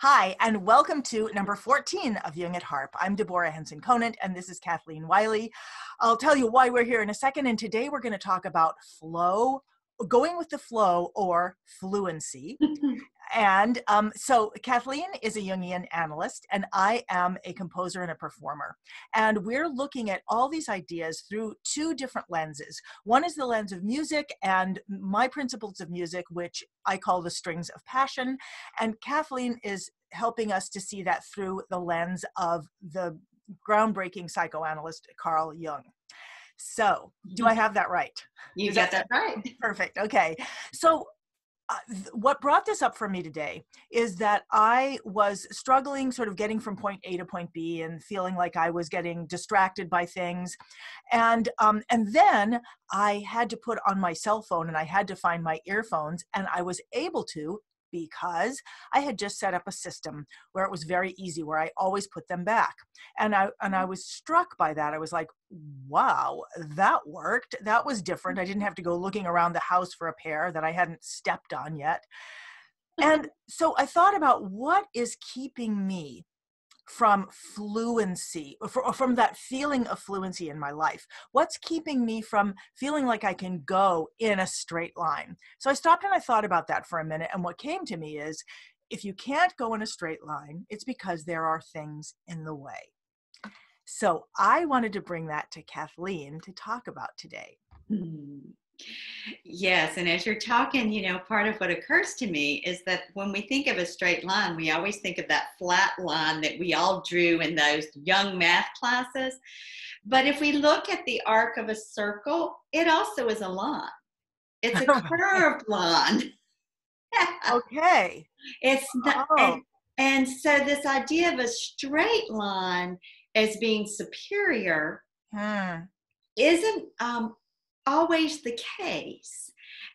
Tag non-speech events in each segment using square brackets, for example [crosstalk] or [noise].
Hi, and welcome to number 14 of Jung at Harp. I'm Deborah Henson Conant, and this is Kathleen Wiley. I'll tell you why we're here in a second, and today we're going to talk about flow, going with the flow, or fluency. [laughs] and um, so Kathleen is a Jungian analyst, and I am a composer and a performer. And we're looking at all these ideas through two different lenses. One is the lens of music and my principles of music, which I call the strings of passion. And Kathleen is helping us to see that through the lens of the groundbreaking psychoanalyst Carl Jung. So, do I Mm-hmm. have that right? You got that right. Perfect. Okay. So, uh, what brought this up for me today is that I was struggling, sort of getting from point A to point B, and feeling like I was getting distracted by things, and um, and then I had to put on my cell phone and I had to find my earphones, and I was able to because I had just set up a system where it was very easy, where I always put them back, and I and I mm. was struck by that. I was like, wow, that worked. That was different. I didn't have to go looking around the house for a pair that I hadn't stepped on yet. [laughs] And so I thought about what is keeping me from fluency, or fr- or from that feeling of fluency in my life. What's keeping me from feeling like I can go in a straight line? So I stopped and I thought about that for a minute. And what came to me is if you can't go in a straight line, it's because there are things in the way. So I wanted to bring that to Kathleen to talk about today. Hmm. Yes, and as you're talking, you know, part of what occurs to me is that when we think of a straight line, we always think of that flat line that we all drew in those young math classes. But if we look at the arc of a circle, it also is a line. It's a [laughs] curved line. [laughs] Okay. It's not, Oh. and, and so this idea of a straight line as being superior Hmm. isn't um, always the case.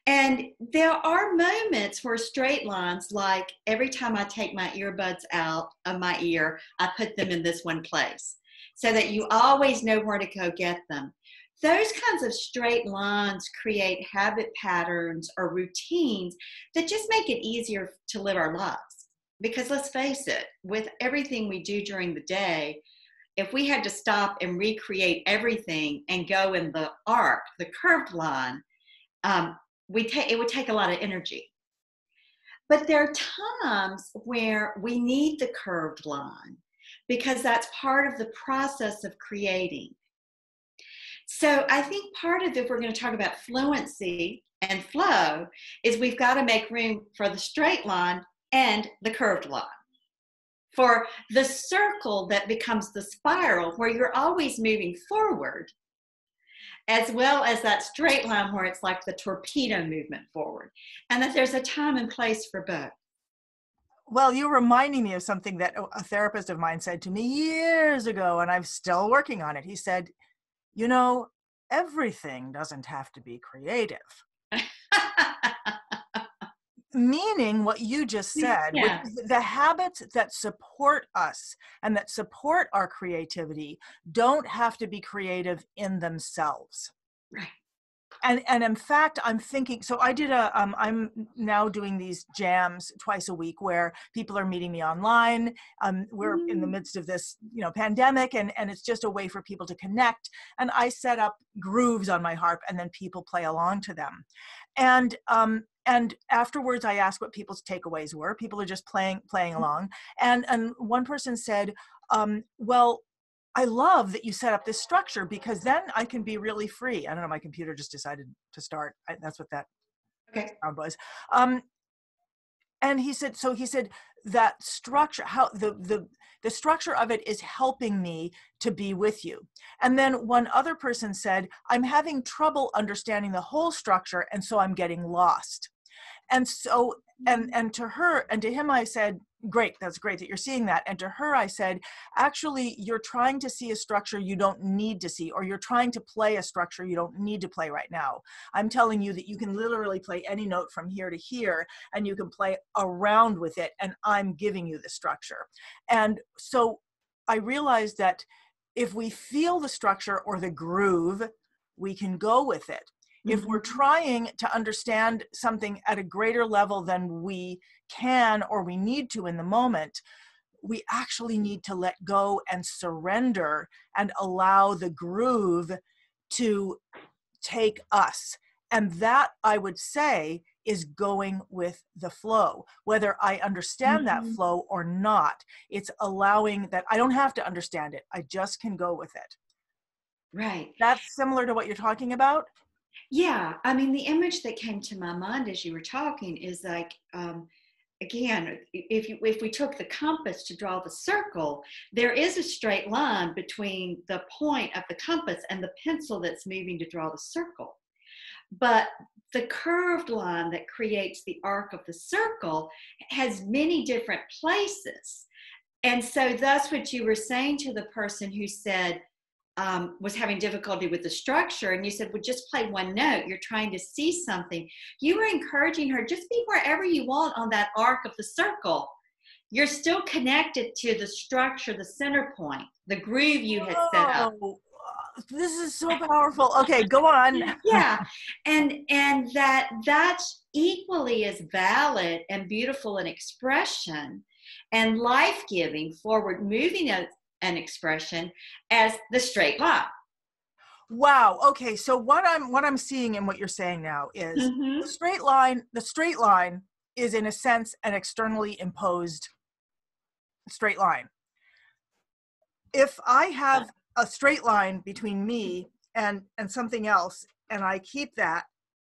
And there are moments where straight lines, like every time I take my earbuds out of my ear, I put them in this one place so that you always know where to go get them. Those kinds of straight lines create habit patterns or routines that just make it easier to live our lives. Because let's face it, with everything we do during the day, if we had to stop and recreate everything and go in the arc, the curved line, um, we take it would take a lot of energy. But there are times where we need the curved line because that's part of the process of creating. So I think part of if we're going to talk about fluency and flow is we've got to make room for the straight line and the curved line for the circle that becomes the spiral where you're always moving forward, as well as that straight line where it's like the torpedo movement forward, and that there's a time and place for both. Well, you're reminding me of something that a- a therapist of mine said to me years ago, and I'm still working on it. He said, You know, everything doesn't have to be creative. [laughs] Meaning what you just said, Yeah. the habits that support us and that support our creativity don't have to be creative in themselves. right. and and in fact i'm thinking so i did a um, i'm now doing these jams twice a week where people are meeting me online um, we're in the Mm. midst of this you know pandemic and and it's just a way for people to connect and i set up grooves on my harp and then people play along to them and um and afterwards i asked what people's takeaways were people are just playing playing along and and one person said um well I love that you set up this structure because then I can be really free. I don't know, my computer just decided to start. I, that's what that Okay. sound was. Um, and he said, so he said that structure, how the the the structure of it is helping me to be with you. And then one other person said, I'm having trouble understanding the whole structure, and so I'm getting lost. And so, and mm. and to her and to him, I said, great, that's great that you're seeing that. And to her, I said, actually, you're trying to see a structure you don't need to see, or you're trying to play a structure you don't need to play right now. I'm telling you that you can literally play any note from here to here, and you can play around with it, and I'm giving you the structure. And so I realized that if we feel the structure or the groove, we can go with it. If we're Mhm. trying to understand something at a greater level than we can or we need to in the moment we actually need to let go and surrender and allow the groove to take us. And that i would say is going with the flow. Whether i understand mm-hmm. that flow or not it's allowing that i don't have to understand it. I just can go with it. Right. That's similar to what you're talking about? Yeah. I mean the image that came to my mind as you were talking is like um, again, if you, if we took the compass to draw the circle, there is a straight line between the point of the compass and the pencil that's moving to draw the circle. But the curved line that creates the arc of the circle has many different places. And so that's what you were saying to the person who said, um, was having difficulty with the structure and you said well just play one note. You're trying to see something. You were encouraging her just be wherever you want on that arc of the circle. You're still connected to the structure the center point the groove you had set up. This is so powerful. Okay go on. [laughs] Yeah. And and that that's equally as valid and beautiful an expression and life-giving forward moving an expression as the straight line wow okay so what i'm what i'm seeing in what you're saying now is mm-hmm. the straight line the straight line is in a sense an externally imposed straight line if i have a straight line between me and and something else and i keep that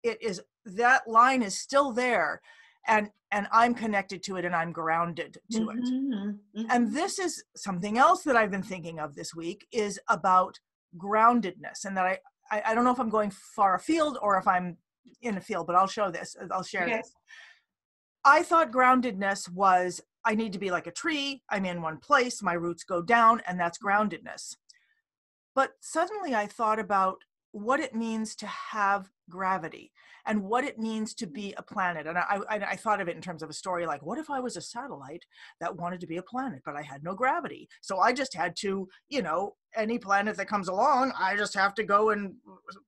it is that line is still there and and i'm connected to it and i'm grounded to mm-hmm, it mm-hmm. and this is something else that i've been thinking of this week is about groundedness and that i i, I don't know if i'm going far afield or if i'm in a field but i'll show this i'll share okay. this i thought groundedness was i need to be like a tree i'm in one place my roots go down and that's groundedness but suddenly i thought about what it means to have gravity and what it means to be a planet. And I, I, I, thought of it in terms of a story like, what if I was a satellite that wanted to be a planet, but I had no gravity? So I just had to, you know, any planet that comes along, I just have to go and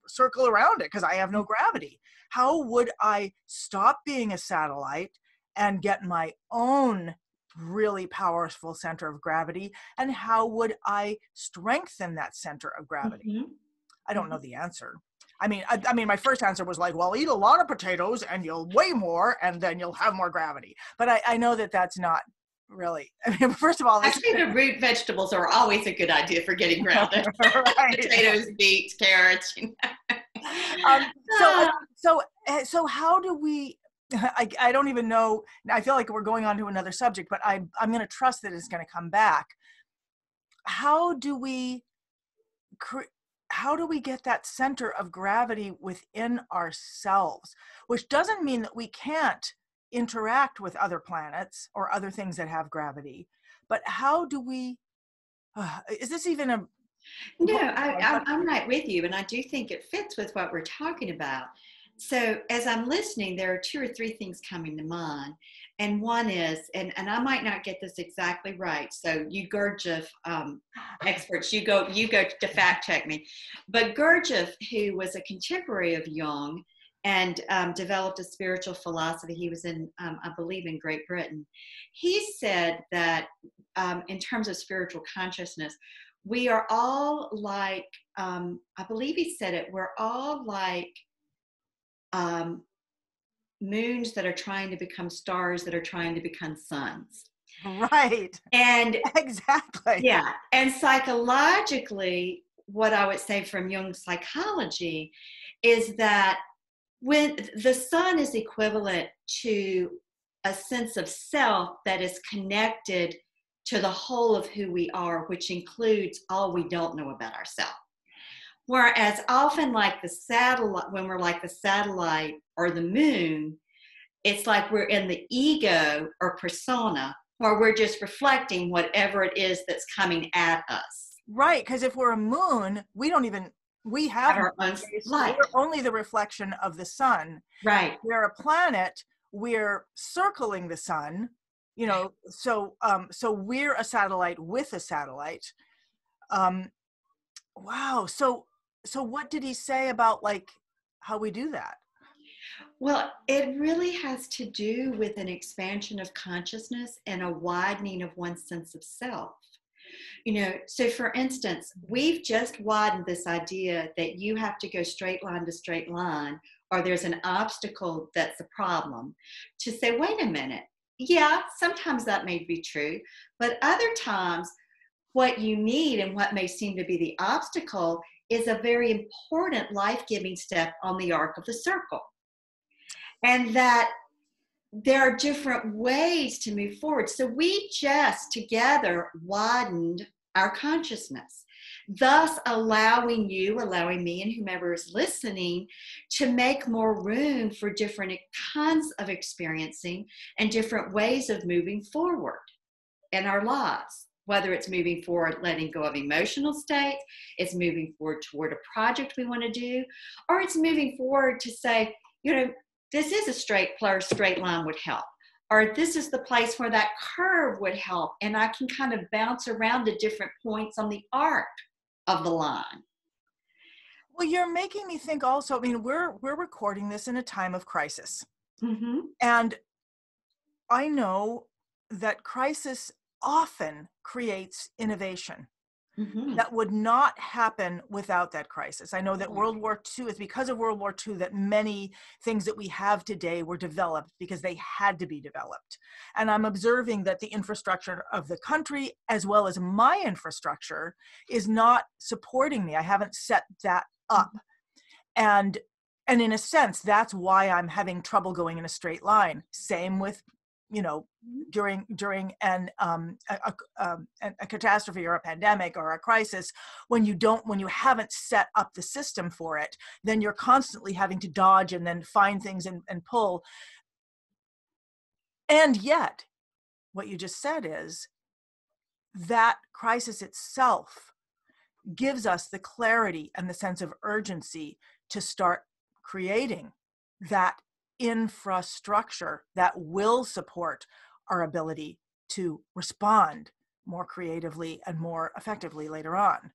circle around it because I have no gravity. How would I stop being a satellite and get my own really powerful center of gravity? And how would I strengthen that center of gravity? Mm-hmm. I don't know mm-hmm. the answer. I mean, I, I, mean, my first answer was like, well, eat a lot of potatoes and you'll weigh more, and then you'll have more gravity. But I, I know that that's not really. [laughs] I mean, first of all, actually, the root vegetables are always a good idea for getting [laughs] grounded. [laughs] potatoes, beets, carrots. You know? um, so, ah. so, eh, so, how do we? I, I don't even know. I feel like we're going on to another subject, but I, I'm going to trust that it's going to come back. How do we? Cre- how do we get that center of gravity within ourselves? Which doesn't mean that we can't interact with other planets or other things that have gravity, but how do we? Uh, is this even a? No, I, I'm right with you, and I do think it fits with what we're talking about. So, as I'm listening, there are two or three things coming to mind. And one is, and, and I might not get this exactly right, so you Gurdjieff um, experts, you go you go to fact check me. But Gurdjieff, who was a contemporary of Jung and um, developed a spiritual philosophy, he was in, um, I believe, in Great Britain. He said that um, in terms of spiritual consciousness, we are all like, um, I believe he said it, we're all like um, moons that are trying to become stars that are trying to become suns. Right. And [laughs] exactly. Yeah. And psychologically, what I would say from Jung psychology is that when the sun is equivalent to a sense of self that is connected to the whole of who we are, which includes all we don't know about ourselves. Whereas often, like the satellite, when we're like the satellite or the moon, it's like we're in the ego or persona where we're just reflecting whatever it is that's coming at us. Right, because if we're a moon, we don't even we have, our own light. We're only the reflection of the sun. Right. We're a planet. We're circling the sun. You know, so um, so we're a satellite with a satellite. Um, wow. So so what did he say about like how we do that? Well, it really has to do with an expansion of consciousness and a widening of one's sense of self. You know, so for instance, we've just widened this idea that you have to go straight line to straight line, or there's an obstacle that's a problem, to say, wait a minute. Yeah, sometimes that may be true, but other times, what you need and what may seem to be the obstacle is a very important life giving step on the arc of the circle. And that there are different ways to move forward. So we just together widened our consciousness, thus allowing you, allowing me, and whomever is listening to make more room for different kinds of experiencing and different ways of moving forward in our lives. Whether it's moving forward, letting go of emotional states, it's moving forward toward a project we want to do, or it's moving forward to say, you know, this is a straight straight line would help or this is the place where that curve would help and i can kind of bounce around to different points on the arc of the line well you're making me think also i mean we're we're recording this in a time of crisis mm-hmm. and i know that crisis often creates innovation Mm-hmm. That would not happen without that crisis. I know that World War II is because of World War II that many things that we have today were developed because they had to be developed. And I'm observing that the infrastructure of the country, as well as my infrastructure, is not supporting me. I haven't set that up. Mm-hmm. And and in a sense, that's why I'm having trouble going in a straight line. Same with you know during during an um, a, a, um, a, catastrophe or a pandemic or a crisis when you don't when you haven't set up the system for it then you're constantly having to dodge and then find things and, and pull. And yet what you just said is that crisis itself gives us the clarity and the sense of urgency to start creating that infrastructure that will support our ability to respond more creatively and more effectively later on.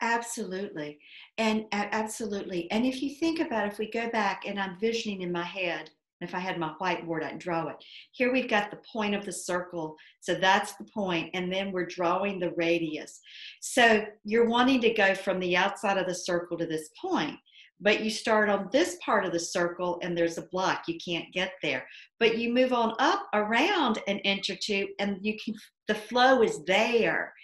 Absolutely. And absolutely. And if you think about if we go back and I'm visioning in my head, if I had my whiteboard, I'd draw it. Here we've got the point of the circle. So that's the point, And then we're drawing the radius. So you're wanting to go from the outside of the circle to this point but you start on this part of the circle and there's a block you can't get there. But you move on up around an inch or two and you can the flow is there.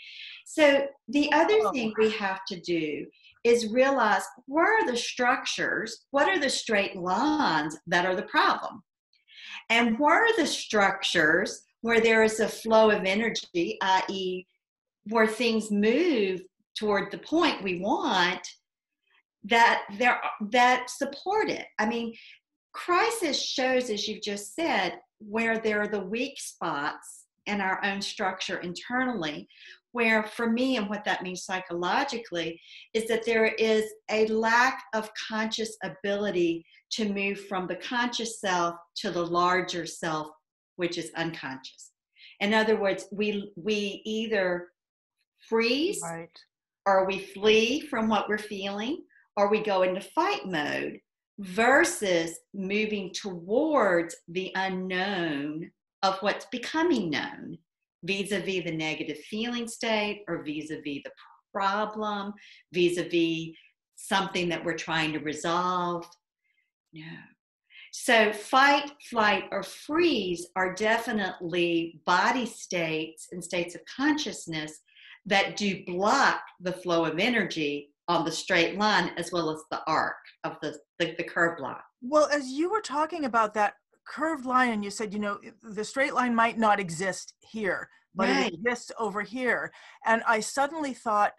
So the other oh. thing we have to do is realize where are the structures what are the straight lines that are the problem? And where are the structures where there is a flow of energy i.e where things move toward the point we want that there that support it. I mean, crisis shows, as you've just said, where there are the weak spots in our own structure internally. Where, for me, and what that means psychologically, is that there is a lack of conscious ability to move from the conscious self to the larger self, which is unconscious. In other words, we we either freeze right. or we flee from what we're feeling, or we go into fight mode versus moving towards the unknown of what's becoming known vis-a-vis the negative feeling state or vis-a-vis the problem vis-a-vis something that we're trying to resolve? No. So fight flight or freeze are definitely body states and states of consciousness that do block the flow of energy on the straight line as well as the arc of the, the, the curved line. Well, as you were talking about that curved line, and you said, you know, the straight line might not exist here, but right. it exists over here. And I suddenly thought,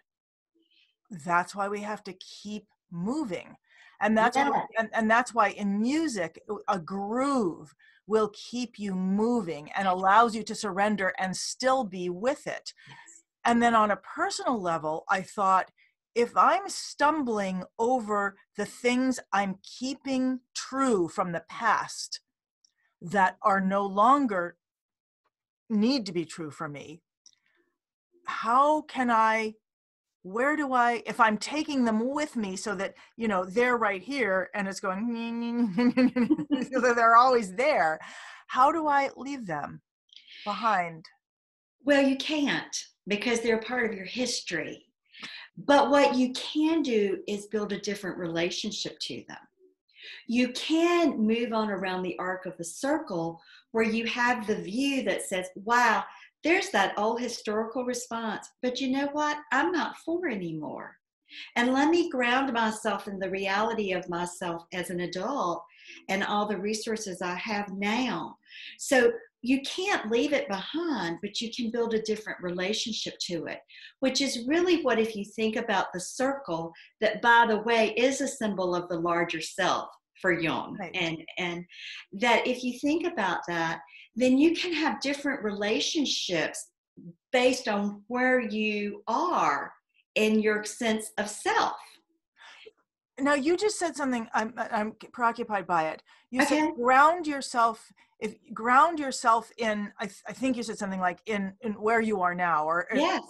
that's why we have to keep moving. And that's yeah. why, and, and that's why in music, a groove will keep you moving and allows you to surrender and still be with it. Yes. And then on a personal level, I thought if I'm stumbling over the things I'm keeping true from the past that are no longer need to be true for me, how can I where do I, if I'm taking them with me so that, you know, they're right here and it's going, [laughs] they're always there, how do I leave them behind? Well, you can't because they're part of your history. But what you can do is build a different relationship to them. You can move on around the arc of the circle where you have the view that says, wow, there's that old historical response. But you know what? I'm not four anymore. And let me ground myself in the reality of myself as an adult and all the resources I have now. So you can't leave it behind, but you can build a different relationship to it, which is really what, if you think about the circle, that by the way is a symbol of the larger self for Jung. Right. And, and that if you think about that, then you can have different relationships based on where you are in your sense of self. Now you just said something. I'm I'm preoccupied by it. You okay. said ground yourself. If ground yourself in, I, th- I think you said something like in in where you are now, or yes.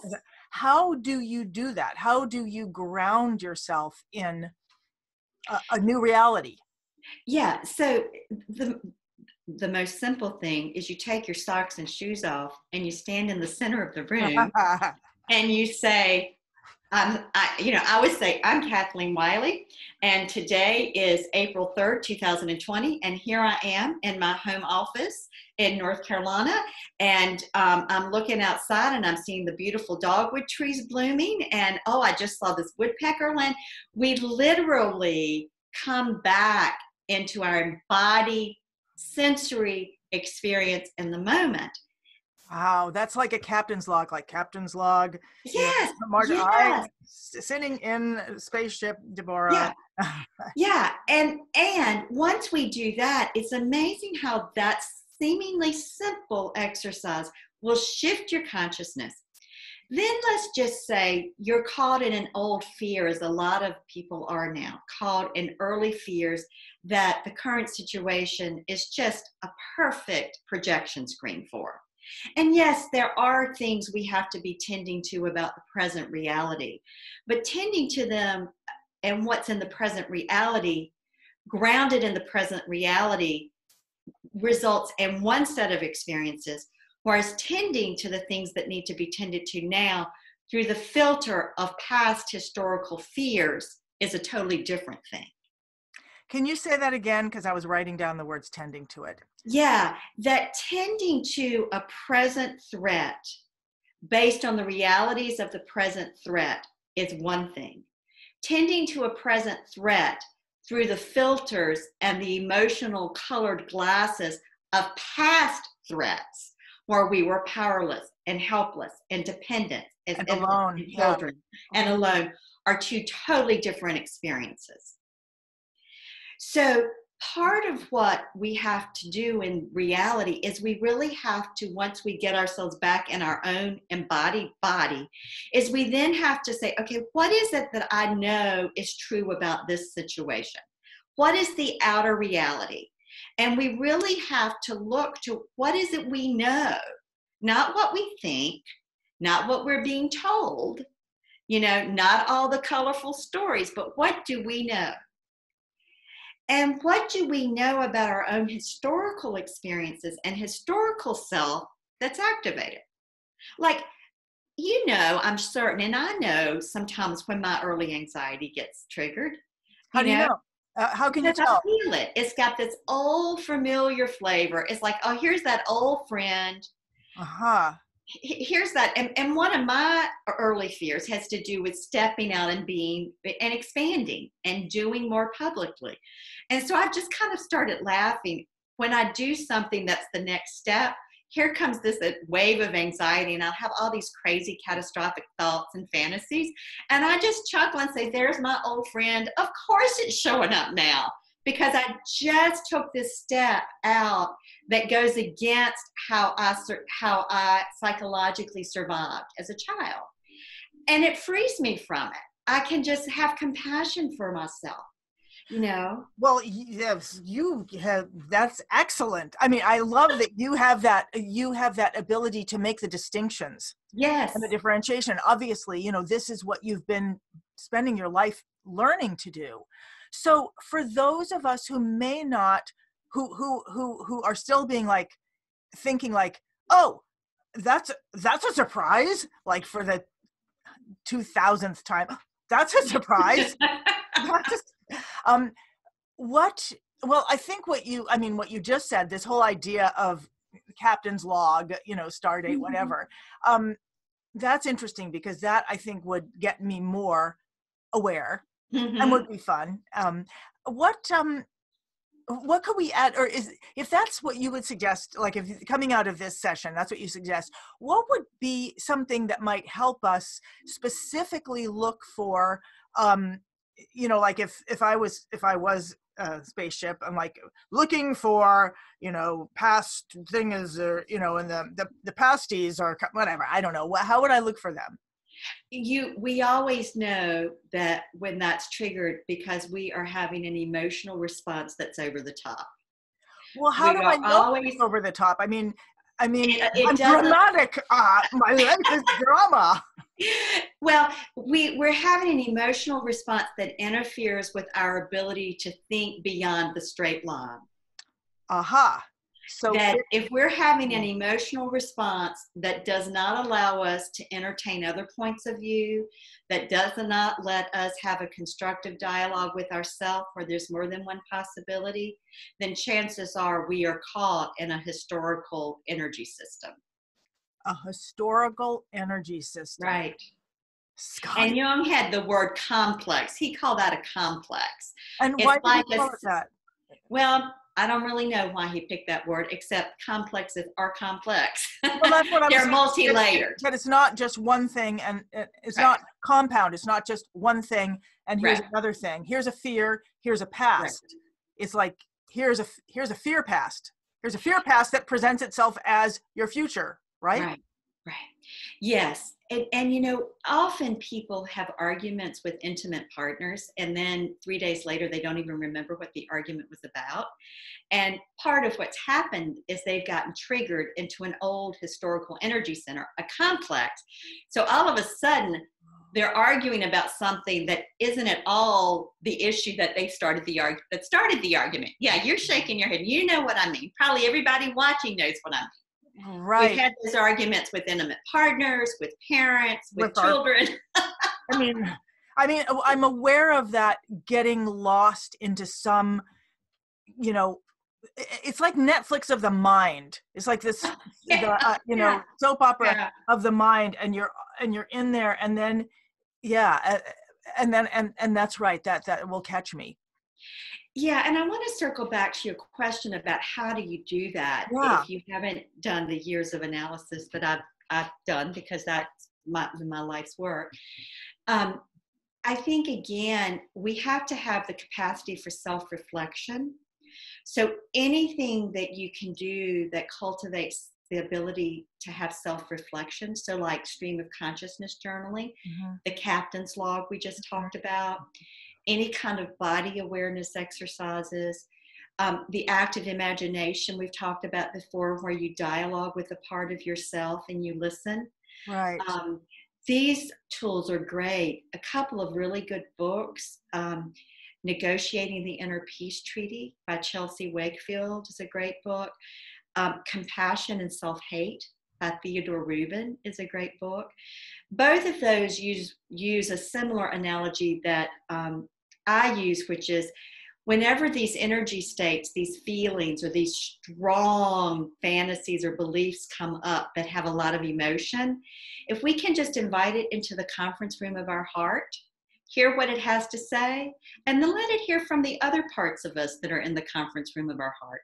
How do you do that? How do you ground yourself in a, a new reality? Yeah. So the the most simple thing is you take your socks and shoes off and you stand in the center of the room [laughs] and you say, um, I, you know, I would say I'm Kathleen Wiley, and today is April 3rd, 2020, and here I am in my home office in North Carolina, and um, I'm looking outside and I'm seeing the beautiful dogwood trees blooming, and oh, I just saw this woodpecker land. We literally come back into our embodied sensory experience in the moment. Wow, that's like a captain's log, like captain's log. Yes. You know, yes. sitting in spaceship, Deborah. Yeah. yeah. And and once we do that, it's amazing how that seemingly simple exercise will shift your consciousness. Then let's just say you're caught in an old fear, as a lot of people are now, caught in early fears that the current situation is just a perfect projection screen for. And yes, there are things we have to be tending to about the present reality, but tending to them and what's in the present reality, grounded in the present reality, results in one set of experiences, whereas tending to the things that need to be tended to now through the filter of past historical fears is a totally different thing. Can you say that again? Because I was writing down the words tending to it. Yeah, that tending to a present threat based on the realities of the present threat is one thing. Tending to a present threat through the filters and the emotional colored glasses of past threats where we were powerless and helpless and dependent as and alone, children yeah. and alone are two totally different experiences. So, part of what we have to do in reality is we really have to, once we get ourselves back in our own embodied body, is we then have to say, okay, what is it that I know is true about this situation? What is the outer reality? And we really have to look to what is it we know, not what we think, not what we're being told, you know, not all the colorful stories, but what do we know? And what do we know about our own historical experiences and historical self that's activated? Like, you know, I'm certain, and I know sometimes when my early anxiety gets triggered. How do you know? know? Uh, how can you tell? I feel it. It's got this old familiar flavor. It's like, oh, here's that old friend. Uh huh here's that and, and one of my early fears has to do with stepping out and being and expanding and doing more publicly. And so i've just kind of started laughing. When i do something that's the next step here comes this uh, wave of anxiety and i'll have all these crazy catastrophic thoughts and fantasies and i just chuckle and say there's my old friend. Of course it's showing up now because I just took this step out that goes against how I how I psychologically survived as a child. And it frees me from it. I can just have compassion for myself. You know. Well, yes, you have that's excellent. I mean, I love that you have that you have that ability to make the distinctions Yes. And the differentiation. Obviously, you know, this is what you've been spending your life learning to do. So for those of us who may not who who who who are still being like thinking like, "Oh, that's that's a surprise like for the 2000th time. [gasps] That's a surprise." [laughs] just, um what well, I think what you I mean what you just said this whole idea of captain's log, you know, star date, mm-hmm. whatever. Um, that's interesting because that I think would get me more aware mm-hmm. and would be fun. Um, what um, what could we add, or is if that's what you would suggest, like if coming out of this session, that's what you suggest. What would be something that might help us specifically look for? Um, you know, like if if I was if I was uh, spaceship. I'm like looking for you know past things or you know and the the, the pasties or whatever. I don't know. How would I look for them? You we always know that when that's triggered because we are having an emotional response that's over the top. Well, how we do I know always over the top? I mean, I mean, it, it I'm dramatic. Uh, my life is [laughs] drama. Well, we, we're having an emotional response that interferes with our ability to think beyond the straight line. Aha. Uh-huh. So that if we're having an emotional response that does not allow us to entertain other points of view, that does not let us have a constructive dialogue with ourselves where there's more than one possibility, then chances are we are caught in a historical energy system. A historical energy system. Right. Scott. And Jung had the word complex. He called that a complex. And it's why did like he call a, that? Well, I don't really know why he picked that word, except complexes are complex. Well, that's what [laughs] They're multi-layered. But it's not just one thing, and it's right. not compound. It's not just one thing, and here's right. another thing. Here's a fear. Here's a past. Right. It's like here's a here's a fear past. Here's a fear past that presents itself as your future. Right. Right. Right. Yes. And, and, you know, often people have arguments with intimate partners, and then three days later, they don't even remember what the argument was about. And part of what's happened is they've gotten triggered into an old historical energy center, a complex. So all of a sudden, they're arguing about something that isn't at all the issue that they started the argument that started the argument. Yeah, you're shaking your head. You know what I mean. Probably everybody watching knows what I mean. Right. We've had those arguments with intimate partners, with parents, with, with children. Our, [laughs] I mean, I mean, I'm aware of that getting lost into some, you know, it's like Netflix of the mind. It's like this, [laughs] yeah. the, uh, you know, yeah. soap opera yeah. of the mind, and you're and you're in there, and then, yeah, and then and and that's right. That that will catch me. Yeah, and I want to circle back to your question about how do you do that yeah. if you haven't done the years of analysis that I've I've done because that's my my life's work. Um, I think again we have to have the capacity for self reflection. So anything that you can do that cultivates the ability to have self reflection, so like stream of consciousness journaling, mm-hmm. the captain's log we just talked about any kind of body awareness exercises, um, the active imagination we've talked about before, where you dialogue with a part of yourself and you listen. Right. Um, these tools are great. A couple of really good books. Um, Negotiating the Inner Peace Treaty by Chelsea Wakefield is a great book. Um, Compassion and Self Hate by Theodore Rubin is a great book. Both of those use use a similar analogy that um, I use, which is whenever these energy states, these feelings, or these strong fantasies or beliefs come up that have a lot of emotion, if we can just invite it into the conference room of our heart, hear what it has to say, and then let it hear from the other parts of us that are in the conference room of our heart.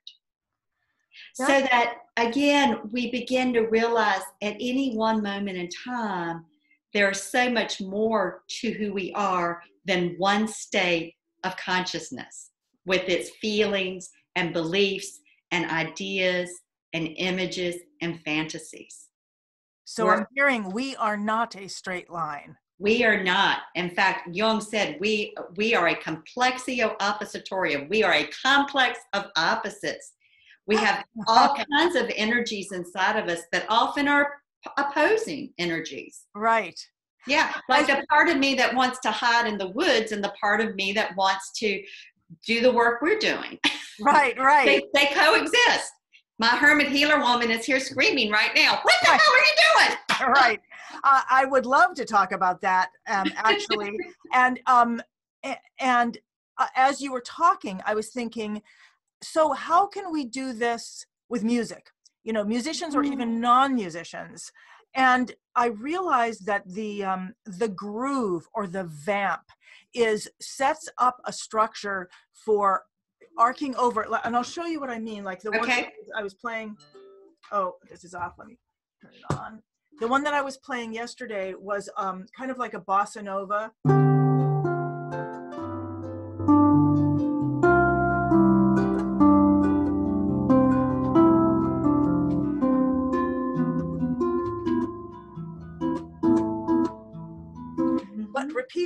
So that again, we begin to realize at any one moment in time, there's so much more to who we are than one state of consciousness with its feelings and beliefs and ideas and images and fantasies. So We're, I'm hearing we are not a straight line. We are not. In fact, Jung said we we are a complexio oppositorum. We are a complex of opposites. We have all kinds of energies inside of us that often are opposing energies. Right. Yeah, like the part of me that wants to hide in the woods and the part of me that wants to do the work we're doing. Right, right. they, they coexist. My hermit healer woman is here screaming right now. What the hell are you doing? [laughs] right. Uh, I would love to talk about that um, actually. [laughs] and um, and uh, as you were talking, I was thinking, so how can we do this with music? You know, musicians or even mm. non-musicians. And I realized that the um, the groove or the vamp is sets up a structure for arcing over. And I'll show you what I mean. Like the okay. one I was playing. Oh, this is off. Let me turn it on. The one that I was playing yesterday was um, kind of like a bossa nova.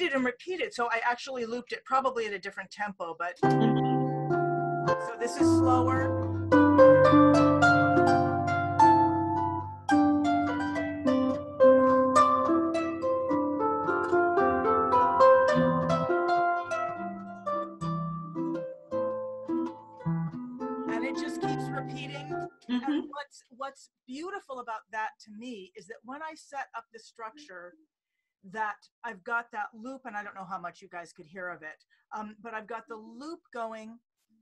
Repeated and repeated. So I actually looped it probably at a different tempo, but so this is slower. And it just keeps repeating. Mm-hmm. And what's what's beautiful about that to me is that when I set up the structure that I've got that loop, and I don't know how much you guys could hear of it, um, but I've got the loop going.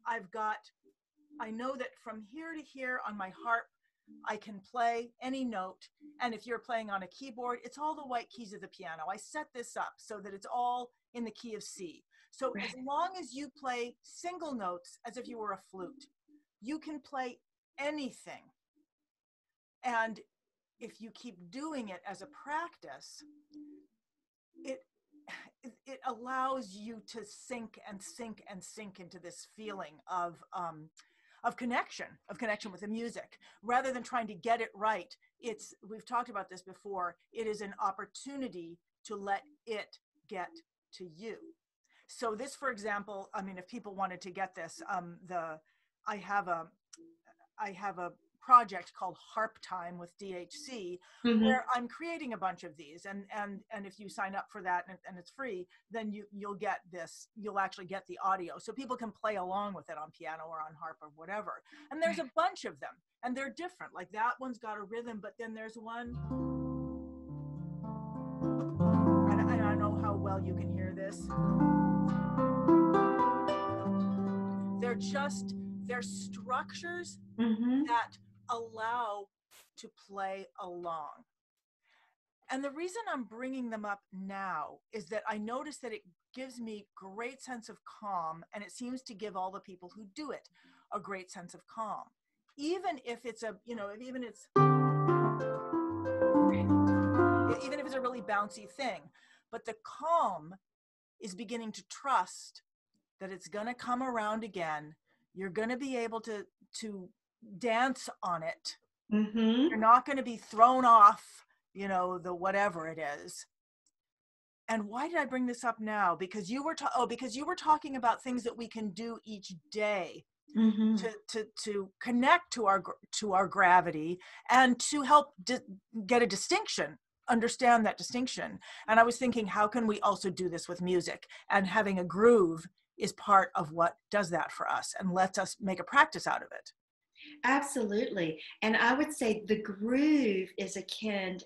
I've got, I know that from here to here on my harp, I can play any note. And if you're playing on a keyboard, it's all the white keys of the piano. I set this up so that it's all in the key of C. So right. as long as you play single notes as if you were a flute, you can play anything. And if you keep doing it as a practice, it it allows you to sink and sink and sink into this feeling of um, of connection of connection with the music. Rather than trying to get it right it's we've talked about this before it is an opportunity to let it get to you. So this for example i mean if people wanted to get this um, the i have a i have a project called Harp Time with DHC, mm-hmm. where I'm creating a bunch of these. And and and if you sign up for that and, and, it's free, then you you'll get this. You'll actually get the audio, so people can play along with it on piano or on harp or whatever. And there's a bunch of them, and they're different. Like that one's got a rhythm, but then there's one. And I, I know how well you can hear this. They're just they're structures mm-hmm. that allow to play along. And the reason I'm bringing them up now is that I notice that it gives me great sense of calm and it seems to give all the people who do it a great sense of calm. Even if it's a, you know, even it's even if it's a really bouncy thing, but the calm is beginning to trust that it's going to come around again. You're going to be able to to dance on it. Mm-hmm. You're not going to be thrown off, you know, the whatever it is. And why did I bring this up now? Because you were ta- oh, because you were talking about things that we can do each day mm-hmm. to to to connect to our to our gravity and to help di- get a distinction understand that distinction and i was thinking how can we also do this with music and having a groove is part of what does that for us and lets us make a practice out of it Absolutely. And I would say the groove is akin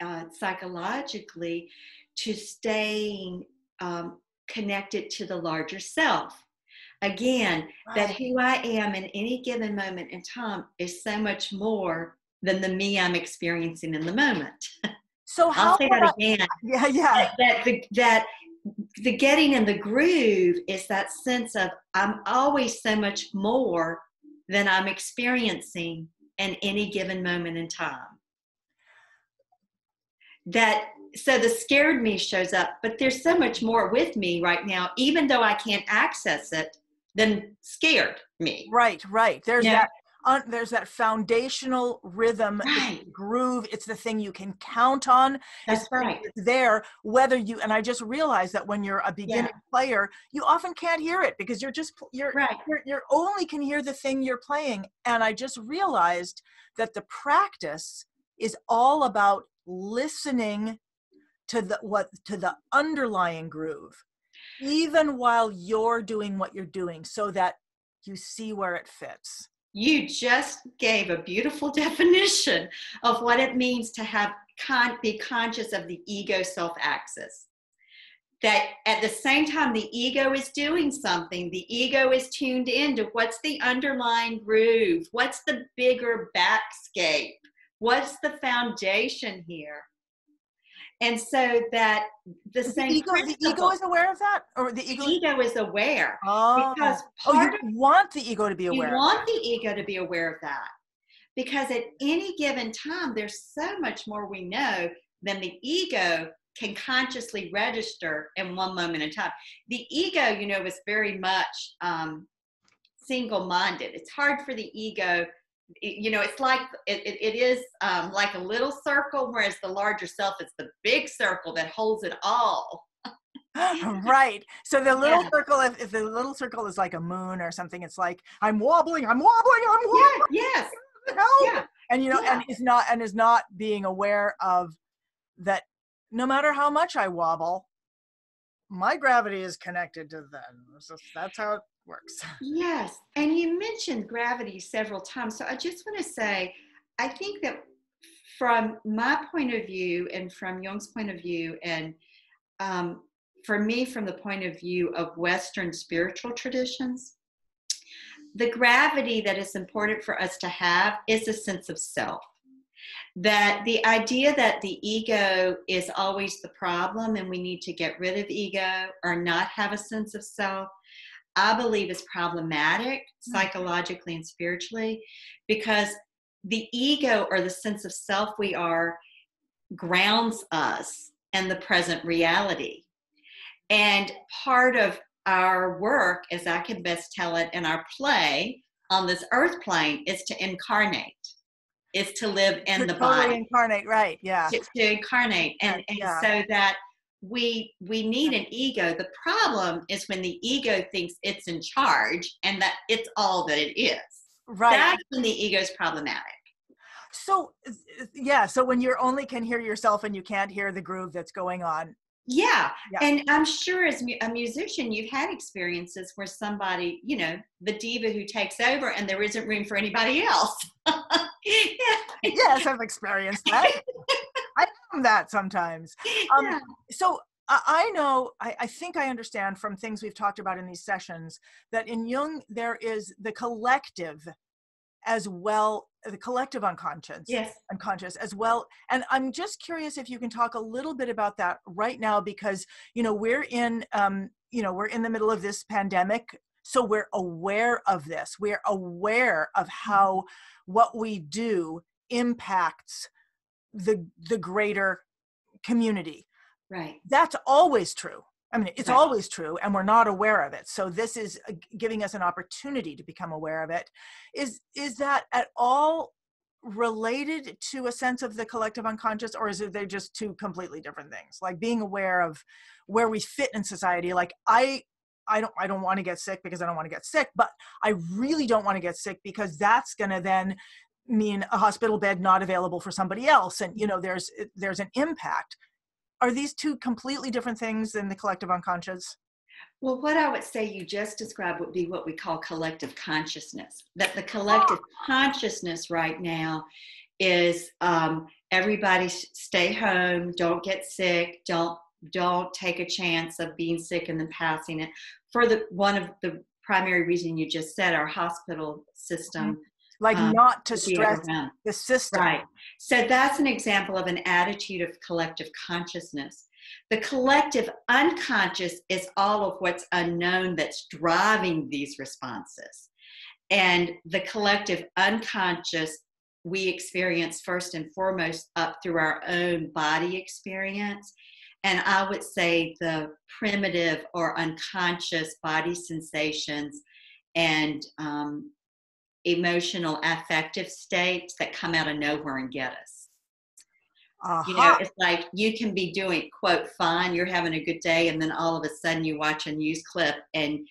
uh, psychologically to staying um, connected to the larger self. Again, right. that who I am in any given moment in time is so much more than the me I'm experiencing in the moment. So [laughs] how I'll say that I, again. Yeah, yeah. That, that the, that the getting in the groove is that sense of I'm always so much more than I'm experiencing in any given moment in time. That so the scared me shows up, but there's so much more with me right now, even though I can't access it, than scared me. Right, right. There's yeah. that uh, there's that foundational rhythm right. groove it's the thing you can count on that's it's, right there whether you and i just realized that when you're a beginning yeah. player you often can't hear it because you're just you're right you're, you're only can hear the thing you're playing and i just realized that the practice is all about listening to the what to the underlying groove even while you're doing what you're doing so that you see where it fits you just gave a beautiful [laughs] definition of what it means to have con- be conscious of the ego self axis that at the same time the ego is doing something the ego is tuned into what's the underlying groove what's the bigger backscape what's the foundation here and so that the the same ego, the ego is aware of that or the the ego ego is aware oh, because oh you of want the ego to be aware of want that. the ego to be aware of that because at any given time there's so much more we know than the ego can consciously register in one moment in time. The ego you know is very much um, single-minded. It's hard for the ego you know it's like it, it, it is um, like a little circle whereas the larger self is the big circle that holds it all. [laughs] Right. So the little Yeah. circle if, if the little circle is like a moon or something it's like i'm wobbling i'm wobbling i'm wobbling yeah yes [laughs] yeah. And you know Yeah. and is not and is not being aware of that no matter how much i wobble my gravity is connected to them. So that's how it works [laughs] Yes, and you mentioned gravity several times. So I just want to say, I think that from my point of view and from Jung's point of view, and um, for me, from the point of view of Western spiritual traditions, the gravity that is important for us to have is a sense of self. That the idea that the ego is always the problem and we need to get rid of ego or not have a sense of self I believe is problematic hmm. psychologically and spiritually because the ego or the sense of self we are grounds us in the present reality. And part of our work, as I can best tell it, in our play on this earth plane is to incarnate, is to live in To the totally body incarnate right yeah to, to incarnate and, and yeah. so that we we need an ego the problem is when the ego thinks it's in charge and that it's all that it is right that's when the ego is problematic so yeah so when you only can hear yourself and you can't hear the groove that's going on yeah. Yeah. and i'm sure as a musician you've had experiences where somebody you know the diva who takes over and there isn't room for anybody else yeah. [laughs] yes i've experienced that [laughs] i am that sometimes Um, yeah. so I know, I, I think I understand from things we've talked about in these sessions that in Jung there is the collective as well, the collective unconscious, yes unconscious as well. And I'm just curious if you can talk a little bit about that right now because you know we're in, um, you know, we're in the middle of this pandemic, so we're aware of this. We're aware of how what we do impacts the the greater community. Right. That's always true. I mean it's Right. always true and we're not aware of it. So this is uh, giving us an opportunity to become aware of it. Is is that at all related to a sense of the collective unconscious or is it they're just two completely different things? Like being aware of where we fit in society like i i don't i don't want to get sick because i don't want to get sick but i really don't want to get sick because that's going to then mean a hospital bed not available for somebody else and you know there's there's an impact are these two completely different things than the collective unconscious Well, what I would say you just described would be what we call collective consciousness. That the collective consciousness right now is um, everybody stay home, don't get sick, don't don't take a chance of being sick and then passing it. For the one of the primary reason you just said, our hospital system like Um, not to stress the system Right. So that's an example of an attitude of collective consciousness. The collective unconscious is all of what's unknown that's driving these responses. And the collective unconscious we experience first and foremost up through our own body experience. And I would say the primitive or unconscious body sensations and um, emotional affective states that come out of nowhere and get us. You know it's like you can be doing quote fine you're having a good day and then all of a sudden you watch a news clip and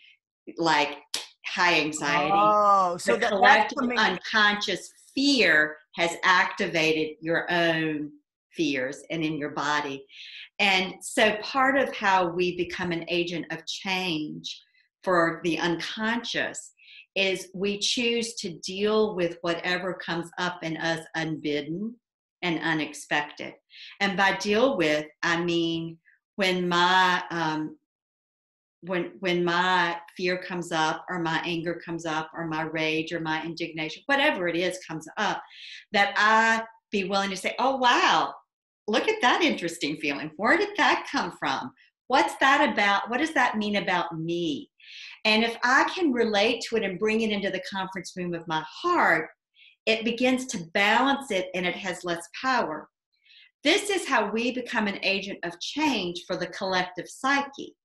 like high anxiety. Oh so the that, collective coming unconscious fear has activated your own fears and in your body. And so part of how we become an agent of change for the unconscious is we choose to deal with whatever comes up in us unbidden and unexpected. And by deal with, I mean when my um, when when my fear comes up or my anger comes up or my rage or my indignation whatever it is comes up that i be willing to say oh wow look at that interesting feeling. Where did that come from? What's that about? What does that mean about me and if i can relate to it and bring it into the conference room of my heart it begins to balance it and it has less power. This is how we become an agent of change for the collective psyche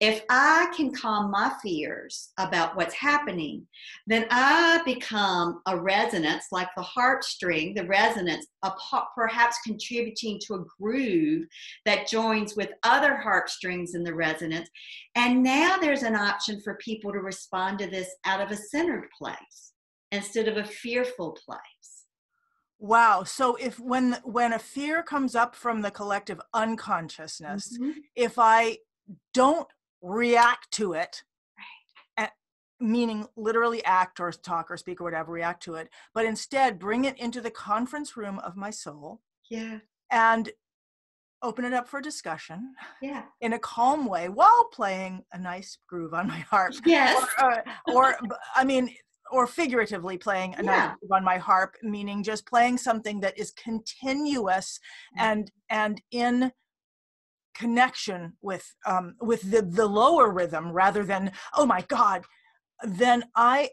if I can calm my fears about what's happening, then I become a resonance, like the heartstring, the resonance, perhaps contributing to a groove that joins with other heartstrings in the resonance. And now there's an option for people to respond to this out of a centered place instead of a fearful place. Wow. So if when when a fear comes up from the collective unconsciousness, mm-hmm. if I don't react to it right. meaning literally act or talk or speak or whatever react to it but instead bring it into the conference room of my soul yeah and open it up for discussion yeah in a calm way while playing a nice groove on my harp yes or, or i mean or figuratively playing a yeah. nice groove on my harp meaning just playing something that is continuous mm-hmm. and and in connection with um, with the the lower rhythm rather than oh my god then i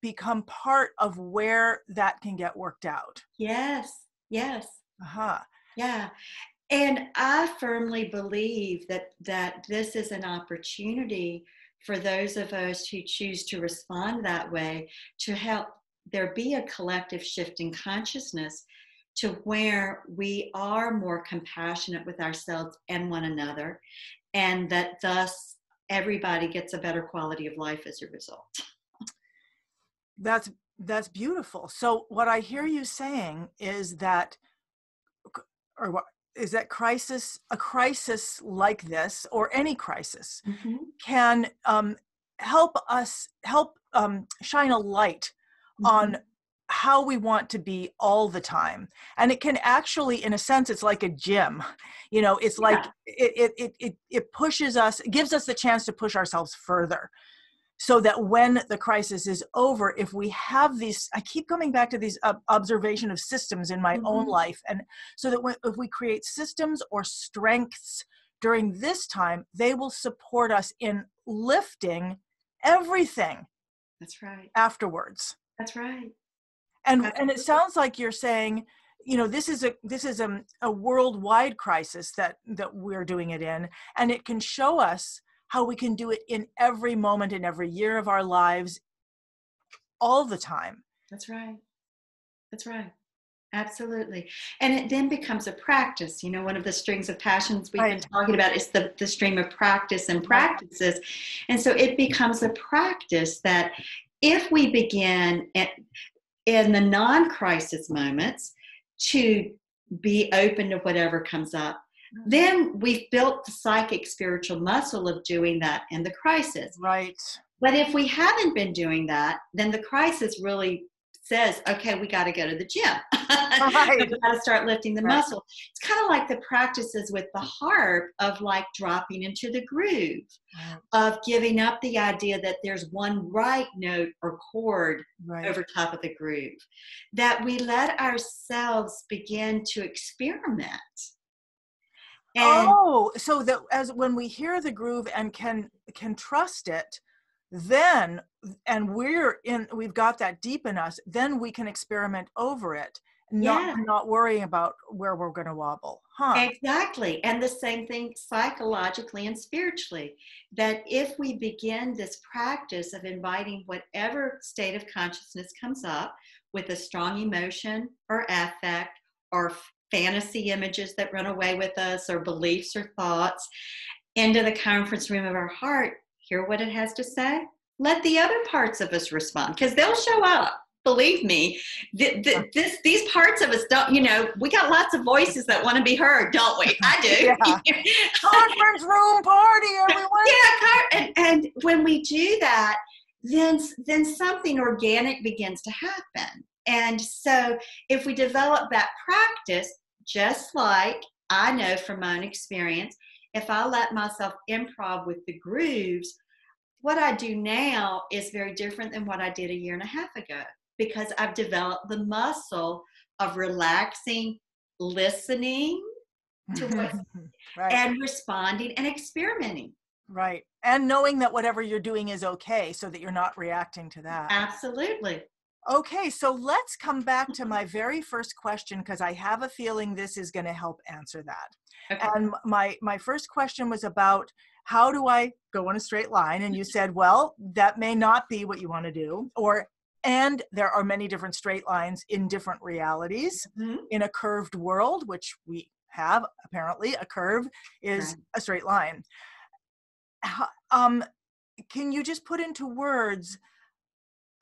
become part of where that can get worked out. Yes yes. Uh-huh. Yeah. And i firmly believe that that this is an opportunity for those of us who choose to respond that way to help there be a collective shift in consciousness to where we are more compassionate with ourselves and one another, and that thus everybody gets a better quality of life as a result. That's that's beautiful. So what I hear you saying is that or what is that crisis a crisis like this or any crisis mm-hmm. can um, help us help um, shine a light mm-hmm. on how we want to be all the time. And it can actually in a sense it's like a gym. You know it's like it, it it it pushes us it gives us the chance to push ourselves further so that when the crisis is over if we have these i keep coming back to these observation of systems in my mm-hmm. own life. And so that when, if we create systems or strengths during this time they will support us in lifting everything that's right. afterwards. That's right and and it sounds like you're saying you know this is a this is a, a worldwide crisis that that we're doing it in and it can show us how we can do it in every moment in every year of our lives all the time. That's right. That's right. Absolutely. And it then becomes a practice you know one of the strings of passions we've right. been talking about is the, the string of practice and practices. And so it becomes a practice that if we begin at in the non crisis moments to be open to whatever comes up. Mm-hmm. Then we've built the psychic spiritual muscle of doing that in the crisis. Right. But if we haven't been doing that, then the crisis really says, okay, we got to go to the gym. [laughs] Right. we got to start lifting the right. muscle. It's kind of like the practices with the harp of like dropping into the groove, right. of giving up the idea that there's one right note or chord over top of the groove. That we let ourselves begin to experiment. And oh, so that as when we hear the groove and can can trust it, then and we're in we've got that deep in us then we can experiment over it not yeah. not worrying about where we're going to wobble huh exactly and the same thing psychologically and spiritually that if we begin this practice of inviting whatever state of consciousness comes up with a strong emotion or affect or fantasy images that run away with us or beliefs or thoughts into the conference room of our heart hear what it has to say, let the other parts of us respond because they'll show up. believe me, th- th- this these parts of us don't. You know, we got lots of voices that want to be heard, don't we? I do. [laughs] [laughs] Conference room party, everyone. yeah, and and when we do that, then then something organic begins to happen. And so, if we develop that practice, just like I know from my own experience, if I let myself improv with the grooves, what I do now is very different than what I did a year and a half ago because I've developed the muscle of relaxing, listening to mm-hmm. what [laughs] right. and responding and experimenting. Right. And knowing that whatever you're doing is okay so that you're not reacting to that. Absolutely. Okay, so let's come back to my [laughs] very first question because I have a feeling this is going to help answer that. Okay. And my my first question was about how do I go in a straight line? And you said, well, that may not be what you want to do, or and there are many different straight lines in different realities mm-hmm. in a curved world, which we have apparently. A curve is right. a straight line. Um, can you just put into words?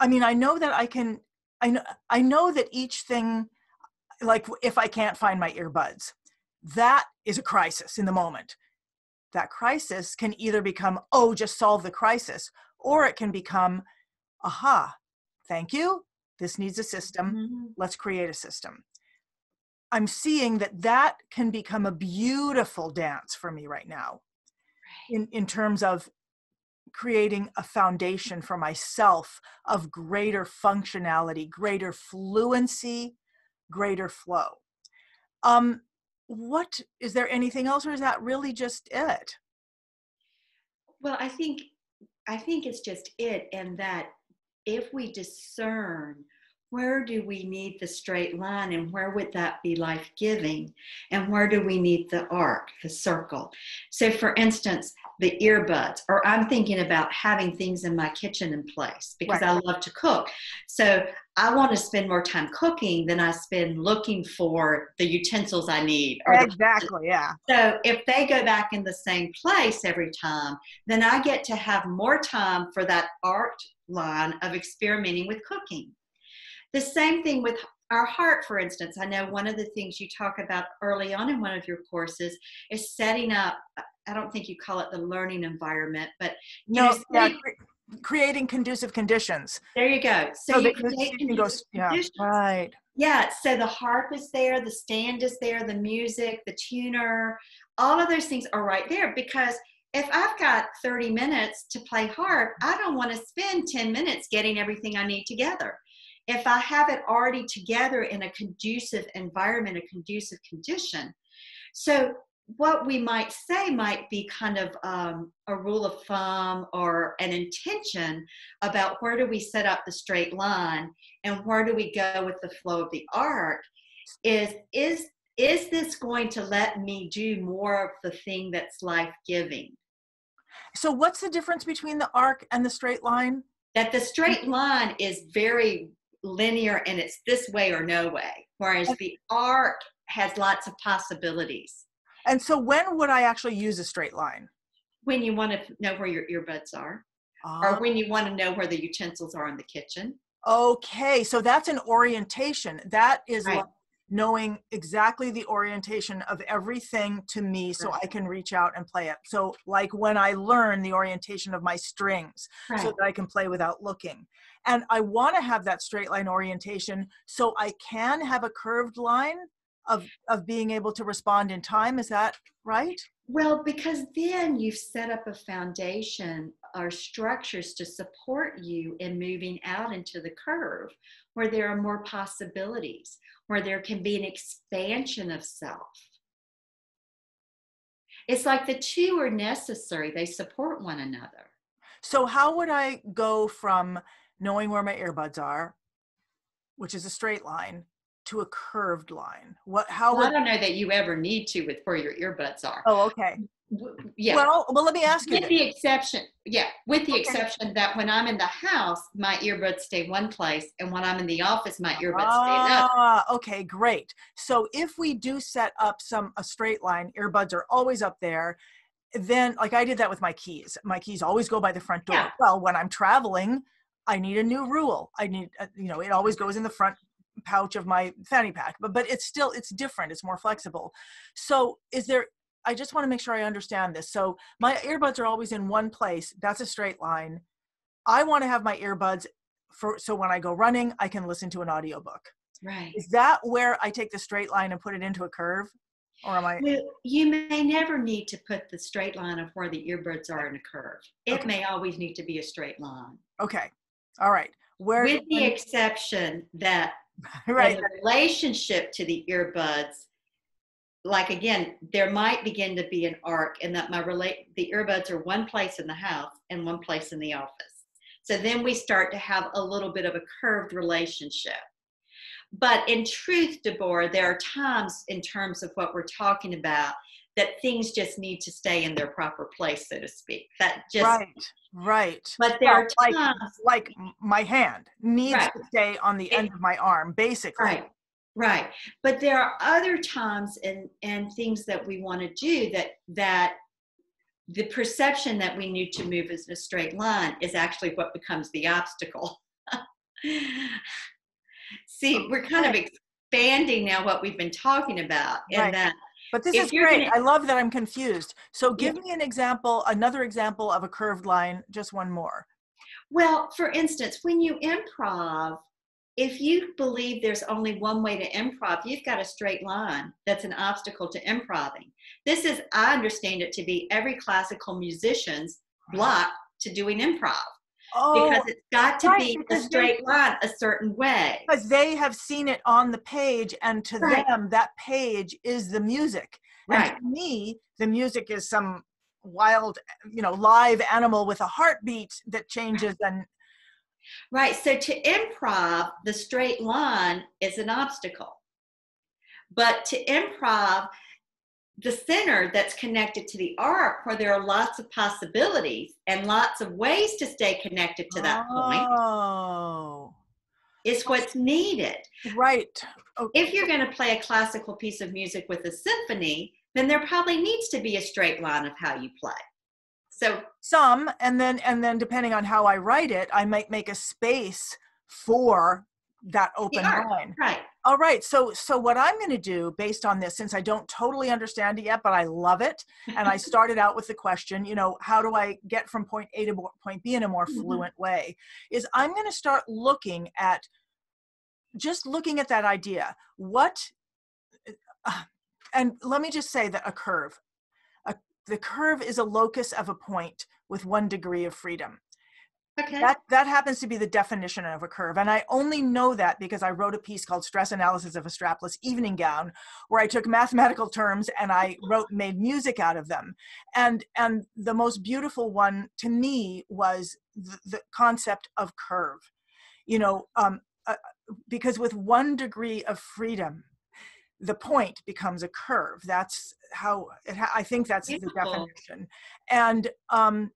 I mean, I know that I can. I know. I know that each thing, like if I can't find my earbuds, that is a crisis in the moment. That crisis can either become, oh, just solve the crisis, or it can become, aha, thank you. This needs a system. Mm-hmm. Let's create a system. I'm seeing that that can become a beautiful dance for me right now in, in terms of creating a foundation for myself of greater functionality, greater fluency, greater flow. Um, what is there anything else, or is that really just it? Well, I think I think it's just it, and that if we discern where do we need the straight line and where would that be life giving and where do we need the arc the circle? So for instance the earbuds or i'm thinking about having things in my kitchen in place because right. i love to cook. So i want to spend more time cooking than i spend looking for the utensils i need exactly the, yeah. So if they go back in the same place every time then i get to have more time for that art line of experimenting with cooking the same thing with our heart, for instance. I know one of the things you talk about early on in one of your courses is setting up, I don't think you call it the learning environment, but no, know, yeah, creating conducive conditions. There you go. So, so you can go, yeah, right. Yeah, so the harp is there, the stand is there, the music, the tuner, all of those things are right there because if I've got 30 minutes to play harp, I don't want to spend 10 minutes getting everything I need together if I have it already together in a conducive environment, a conducive condition. So, what we might say might be kind of um, a rule of thumb or an intention about where do we set up the straight line and where do we go with the flow of the arc is is is this going to let me do more of the thing that's life giving so what's the difference between the arc and the straight line that the straight line is very linear and it's this way or no way, whereas the arc has lots of possibilities. And so, when would I actually use a straight line? When you want to know where your earbuds are, or ah. when you want to know where the utensils are in the kitchen. Okay, so that's an orientation. That is right. like knowing exactly the orientation of everything to me so right. I can reach out and play it. So, like when I learn the orientation of my strings right. so that I can play without looking. And I want to have that straight line orientation so I can have a curved line of, of being able to respond in time. Is that right? Well, because then you've set up a foundation or structures to support you in moving out into the curve where there are more possibilities, where there can be an expansion of self. It's like the two are necessary, they support one another. So, how would I go from knowing where my earbuds are, which is a straight line, to a curved line? What? How? Well, would... I don't know that you ever need to with where your earbuds are. Oh, okay. Yeah. Well, well, let me ask you. With the exception, yeah, with the okay. exception that when I'm in the house, my earbuds stay one place, and when I'm in the office, my earbuds ah, stay another. Okay, great. So if we do set up some a straight line, earbuds are always up there. Then, like I did that with my keys. My keys always go by the front door. Yeah. Well, when I'm traveling, I need a new rule. I need, uh, you know, it always goes in the front pouch of my fanny pack, but but it's still it's different. It's more flexible. So is there? I just want to make sure I understand this. So my earbuds are always in one place. That's a straight line. I want to have my earbuds for so when I go running, I can listen to an audiobook. Right. Is that where I take the straight line and put it into a curve? Or am I? You may never need to put the straight line of where the earbuds are in a curve. It Okay. may always need to be a straight line. Okay. All right. Where? With the exception that [laughs] right. relationship to the earbuds, like again, there might begin to be an arc in that my relate the earbuds are one place in the house and one place in the office. So then we start to have a little bit of a curved relationship. But in truth, Deborah, there are times in terms of what we're talking about that things just need to stay in their proper place, so to speak. That just right. Right. but there are like times like my hand needs Right. to stay on the end of my arm, basically. Right, right. But there are other times and and things that we want to do that that the perception that we need to move as a straight line is actually what becomes the obstacle. [laughs] See, we're kind of expanding now what we've been talking about, and Right. that But this If is great. gonna- I love that I'm confused. So Yeah. give me an example, another example of a curved line, just one more. Well, for instance, when you improv, if you believe there's only one way to improv, you've got a straight line that's an obstacle to improving. This is, I understand it to be every classical musician's block to doing improv Oh, because it's got to right, be a because they- straight line a certain way. because they have seen it on the page, and to Right. them, that page is the music. And Right. to me, the music is some wild, you know, live animal with a heartbeat that changes and Right. So to improv, the straight line is an obstacle. But to improv, the center that's connected to the arc, where there are lots of possibilities and lots of ways to stay connected to that point, Oh, is what's needed. right. If you're going to play a classical piece of music with a symphony, then there probably needs to be a straight line of how you play. So, some and then and then depending on how i write it i might make a space for that open line right. All right so so what i'm going to do based on this since i don't totally understand it yet but i love it and i [laughs] started out with the question you know how do i get from point a to point b in a more Mhm. fluent way is i'm going to start looking at just looking at that idea what uh, and let me just say that a curve a, the curve is a locus of a point with one degree of freedom Okay. that that happens to be the definition of a curve and i only know that because i wrote a piece called stress analysis of a strapless evening gown where i took mathematical terms and i wrote made music out of them. And and the most beautiful one to me was the, the concept of curve. You know um, uh, because with one degree of freedom the point becomes a curve. That's how it ha- i think that's the definition. And um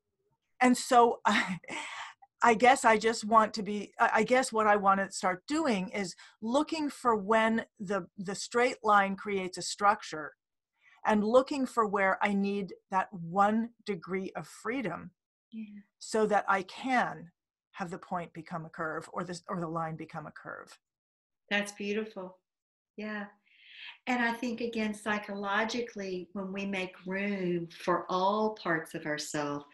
and so [laughs] I guess I just want to be I I guess what I want to start doing is looking for when the the straight line creates a structure and looking for where I need that one degree of freedom Yeah. so that I can have the point become a curve or this or the line become a curve. That's beautiful. Yeah. And I think, again, psychologically, when we make room for all parts of ourselves,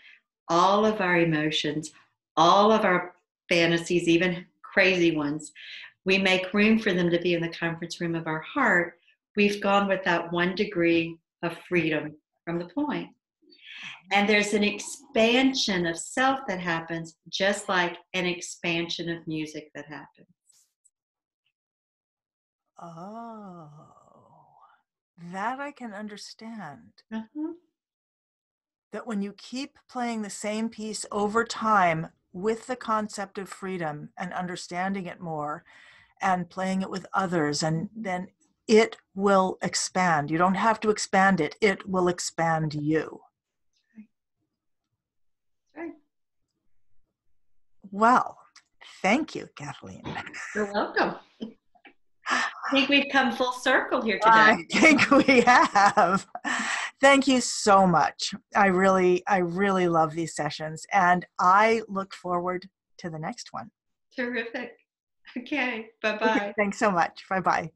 all of our emotions, all of our fantasies, even crazy ones, we make room for them to be in the conference room of our heart. We've gone with that one degree of freedom from the point. And there's an expansion of self that happens, just like an expansion of music that happens. Oh. That I can understand. Uh-huh. that when you keep playing the same piece over time with the concept of freedom and understanding it more and playing it with others and then it will expand you don't have to expand it it will expand you Right. well thank you kathleen You're welcome. I think we've come full circle here today. i think we have thank you so much i really i really love these sessions and i look forward to the next one. Terrific. Okay. Bye bye. Thanks so much. Bye bye.